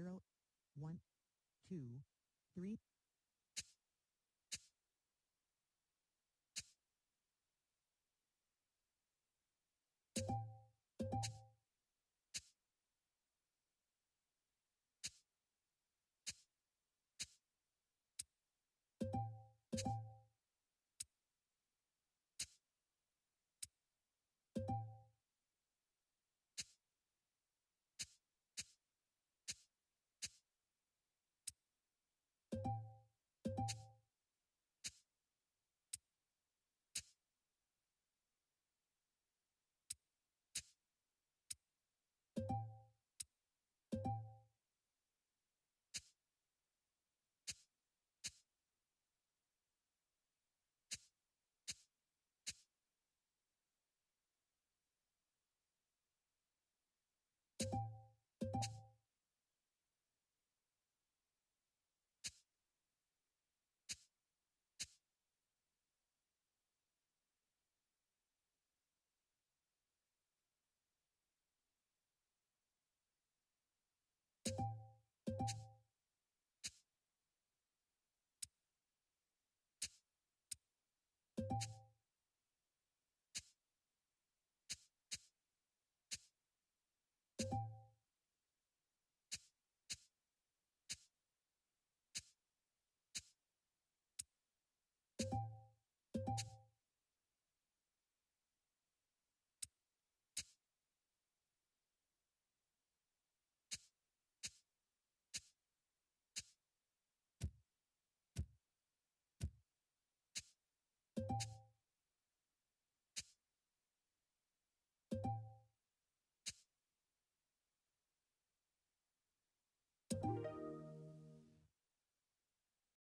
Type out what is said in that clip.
zero one two three.